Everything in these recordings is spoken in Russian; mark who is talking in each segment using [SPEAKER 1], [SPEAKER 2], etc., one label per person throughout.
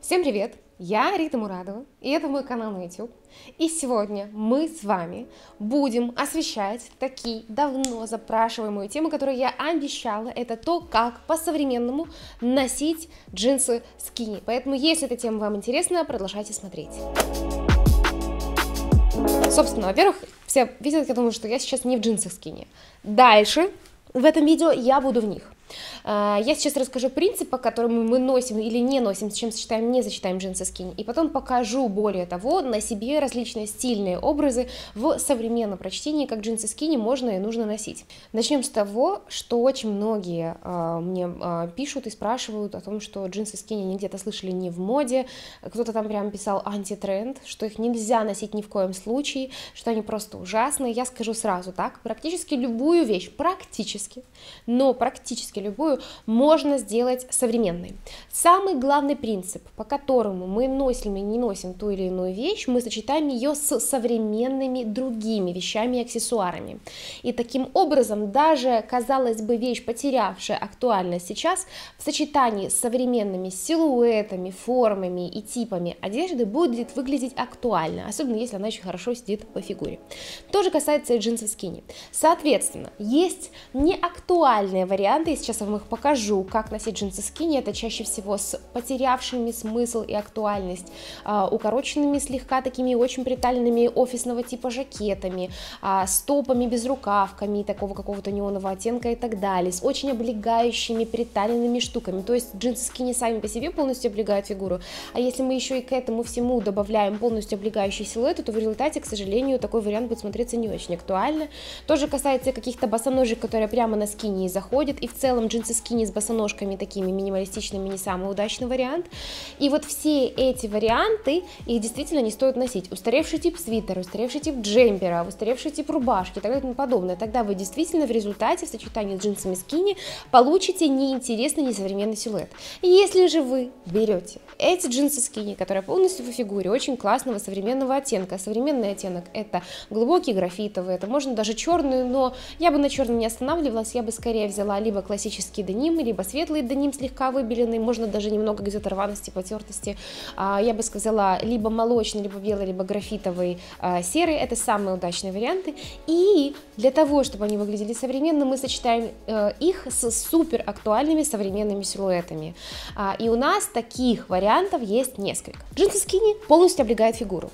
[SPEAKER 1] Всем привет! Я Рита Мурадова, и это мой канал на YouTube. И сегодня мы с вами будем освещать такие давно запрашиваемые темы, которые я обещала. Это то, как по-современному носить джинсы скини. Поэтому, если эта тема вам интересна, продолжайте смотреть. Собственно, во-первых, все видят, я думаю, что я сейчас не в джинсах скини. Дальше в этом видео я буду в них. А, я сейчас расскажу принцип, по которому мы носим или не носим, с чем сочетаем, не сочетаем джинсы скини, и потом покажу, более того, на себе различные стильные образы в современном прочтении, как джинсы скини можно и нужно носить. Начнем с того, что очень многие э, мне э, пишут и спрашивают о том, что джинсы скини они где-то слышали не в моде, кто-то там прям писал антитренд, что их нельзя носить ни в коем случае, что они просто ужасные. Я скажу сразу так, практически любую вещь, практически, но практически любую, можно сделать современной. Самый главный принцип, по которому мы носим и не носим ту или иную вещь, мы сочетаем ее с современными другими вещами и аксессуарами. И таким образом даже, казалось бы, вещь, потерявшая актуальность сейчас, в сочетании с современными силуэтами, формами и типами одежды будет выглядеть актуально, особенно если она еще хорошо сидит по фигуре. То же касается и джинсов скини. Соответственно, есть неактуальные варианты, сейчас я вам их покажу, как носить джинсы скини, это чаще всего с потерявшими смысл и актуальность, а, укороченными слегка такими очень приталенными офисного типа жакетами, а, с топами без рукавками такого какого-то неонового оттенка и так далее, с очень облегающими приталенными штуками, то есть джинсы скини сами по себе полностью облегают фигуру, а если мы еще и к этому всему добавляем полностью облегающий силуэт, то в результате, к сожалению, такой вариант будет смотреться не очень актуально. Тоже касается каких-то босоножек, которые прямо на скини заходят, и в целом джинсы скини с босоножками такими минималистичными не самый удачный вариант. И вот все эти варианты, их действительно не стоит носить. Устаревший тип свитера, устаревший тип джемпера, устаревший тип рубашки и так далее и тому подобное. Тогда вы действительно в результате в сочетании с джинсами скини получите неинтересный, несовременный силуэт. Если же вы берете эти джинсы скини, которые полностью по фигуре, очень классного современного оттенка, современный оттенок это глубокий графитовый, это можно даже черный, но я бы на черный не останавливалась, я бы скорее взяла либо классический классический деним, либо светлый деним слегка выбеленный, можно даже немного где-то рваности, потертости. А, я бы сказала, либо молочный, либо белый, либо графитовый, а, серый, это самые удачные варианты. И для того, чтобы они выглядели современно, мы сочетаем э, их с супер актуальными современными силуэтами. А, и у нас таких вариантов есть несколько. Джинсы скини полностью облегают фигуру.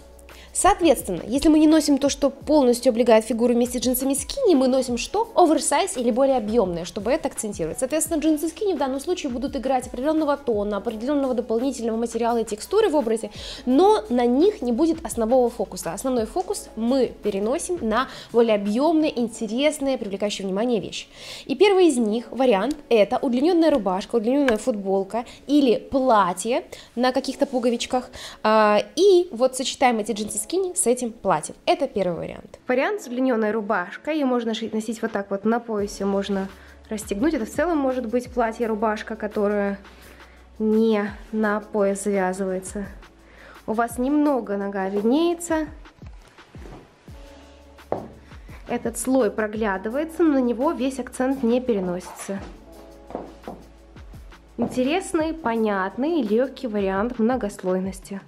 [SPEAKER 1] Соответственно, если мы не носим то, что полностью облегает фигуру вместе с джинсами скини, мы носим что? Оверсайз или более объемное, чтобы это акцентировать. Соответственно, джинсы скини в данном случае будут играть определенного тона, определенного дополнительного материала и текстуры в образе, но на них не будет основного фокуса. Основной фокус мы переносим на более объемные, интересные, привлекающие внимание вещи. И первый из них, вариант, это удлиненная рубашка, удлиненная футболка или платье на каких-то пуговичках. А, и вот сочетаем эти джинсы скини с этим платьем. Это первый вариант. Вариант с удлиненной рубашкой. Ее можно носить вот так вот на поясе, можно расстегнуть. Это в целом может быть платье-рубашка, которая не на пояс завязывается. У вас немного нога виднеется. Этот слой проглядывается, но на него весь акцент не переносится. Интересный, понятный легкий вариант многослойности.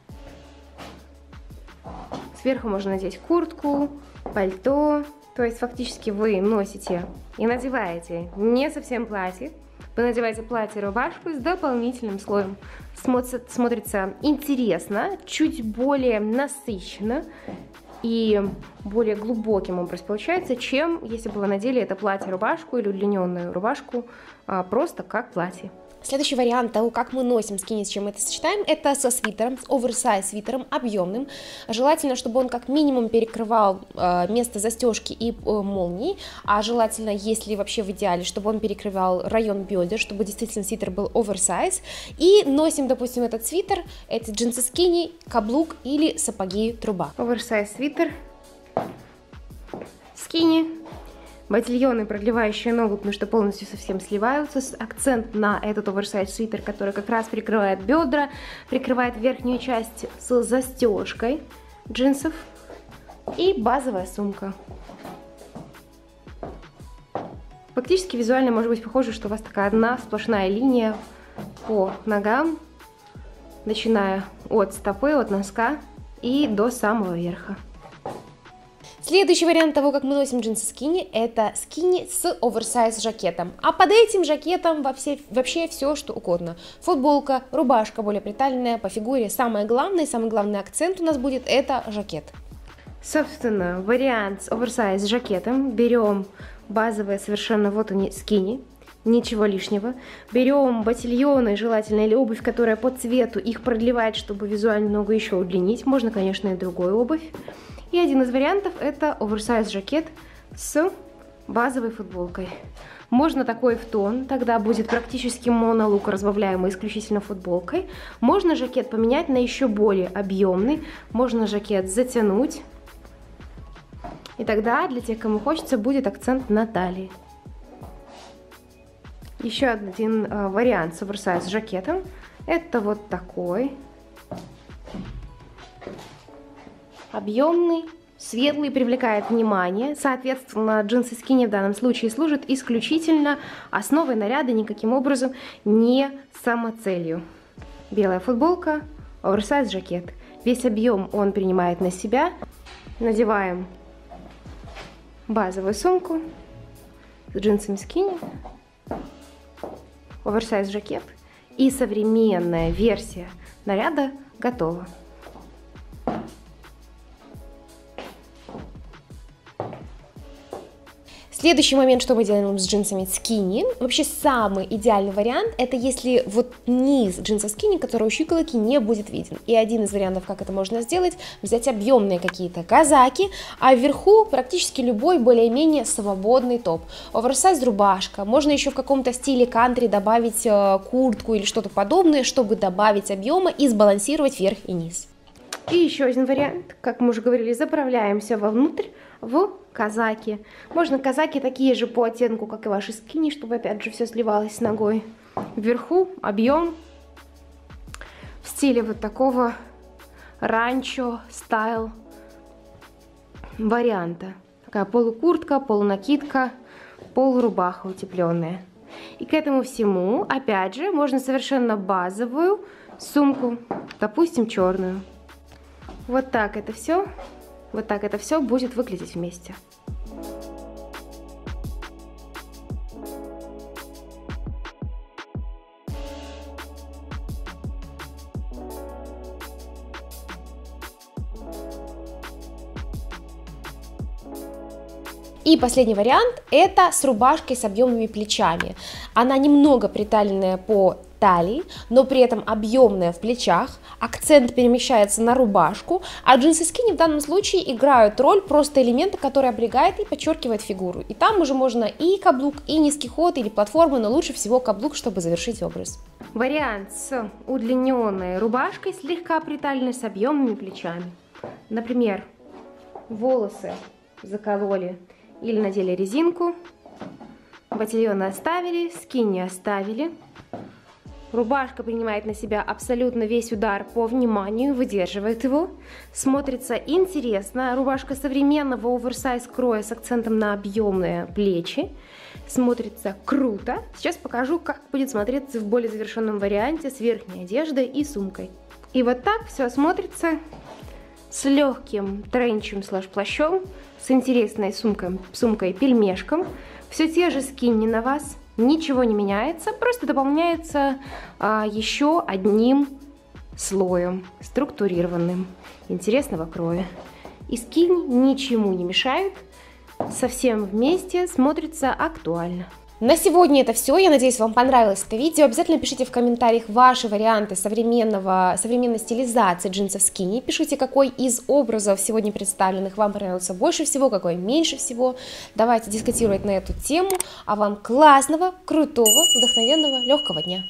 [SPEAKER 1] Сверху можно надеть куртку, пальто. То есть фактически вы носите и надеваете не совсем платье, вы надеваете платье рубашку с дополнительным слоем. Смотрится, смотрится интересно, чуть более насыщенно и более глубоким образ получается, чем если бы вы надели это платье-рубашку или удлиненную рубашку а, просто как платье. Следующий вариант того, как мы носим скини, с чем это сочетаем, это со свитером, с оверсайз свитером, объемным. Желательно, чтобы он как минимум перекрывал э, место застежки и э, молнии, а желательно, если вообще в идеале, чтобы он перекрывал район бедер, чтобы действительно свитер был оверсайз. И носим, допустим, этот свитер, эти джинсы скини, каблук или сапоги труба. Оверсайз свитер, скини, Ботильоны, продлевающие ногу, потому что полностью совсем сливаются. Акцент на этот оверсайз свитер, который как раз прикрывает бедра, прикрывает верхнюю часть с застежкой джинсов. И базовая сумка. Фактически визуально может быть похоже, что у вас такая одна сплошная линия по ногам, начиная от стопы, от носка и до самого верха. Следующий вариант того, как мы носим джинсы скини, это скини с оверсайз жакетом. А под этим жакетом вообще, вообще все, что угодно. Футболка, рубашка более приталенная, по фигуре. Самое главное, самый главный акцент у нас будет это жакет. Собственно, вариант с оверсайз жакетом. Берем базовые совершенно, вот они, скини ничего лишнего. Берем ботильоны, желательно, или обувь, которая по цвету, их продлевает, чтобы визуально ногу еще удлинить. Можно, конечно, и другую обувь. И один из вариантов это оверсайз жакет с базовой футболкой. Можно такой в тон, тогда будет практически монолук, разбавляемый исключительно футболкой. Можно жакет поменять на еще более объемный. Можно жакет затянуть. И тогда для тех, кому хочется, будет акцент на талии. Еще один э, вариант с оверсайз жакетом. Это вот такой. Объемный, светлый, привлекает внимание. Соответственно, джинсы скини в данном случае служат исключительно основой наряда, никаким образом не самоцелью. Белая футболка, оверсайз жакет. Весь объем он принимает на себя. Надеваем базовую сумку с джинсами скини оверсайз жакет и современная версия наряда готова. Следующий момент, что мы делаем с джинсами скини. Вообще самый идеальный вариант, это если вот низ джинсов скини, который у щиколотки не будет виден. И один из вариантов, как это можно сделать, взять объемные какие-то казаки, а вверху практически любой более-менее свободный топ. Оверсайз рубашка, можно еще в каком-то стиле кантри добавить э, куртку или что-то подобное, чтобы добавить объема и сбалансировать верх и низ. И еще один вариант, как мы уже говорили, заправляемся вовнутрь в казаки. Можно казаки такие же по оттенку, как и ваши скини, чтобы опять же все сливалось с ногой. Вверху объем в стиле вот такого ранчо стайл варианта. Такая полукуртка, полунакидка, полурубаха утепленная. И к этому всему, опять же, можно совершенно базовую сумку, допустим, черную. Вот так это все вот так это все будет выглядеть вместе. И последний вариант это с рубашкой с объемными плечами. Она немного приталенная по талии, но при этом объемная в плечах, акцент перемещается на рубашку, а джинсы скини в данном случае играют роль просто элемента, который облегает и подчеркивает фигуру. И там уже можно и каблук, и низкий ход, или платформы, но лучше всего каблук, чтобы завершить образ. Вариант с удлиненной рубашкой, слегка приталенной с объемными плечами. Например, волосы закололи или надели резинку, ботильоны оставили, скини оставили, Рубашка принимает на себя абсолютно весь удар по вниманию, выдерживает его. Смотрится интересно. Рубашка современного оверсайз кроя с акцентом на объемные плечи. Смотрится круто. Сейчас покажу, как будет смотреться в более завершенном варианте с верхней одеждой и сумкой. И вот так все смотрится с легким тренчем слэш плащом, с интересной сумкой, сумкой пельмешком. Все те же скини на вас, ничего не меняется, просто дополняется а, еще одним слоем, структурированным, интересного кроя. И скинь ничему не мешает, совсем вместе смотрится актуально. На сегодня это все. Я надеюсь, вам понравилось это видео. Обязательно пишите в комментариях ваши варианты современного, современной стилизации джинсов скини. Пишите, какой из образов сегодня представленных вам понравился больше всего, какой меньше всего. Давайте дискутировать на эту тему. А вам классного, крутого, вдохновенного, легкого дня.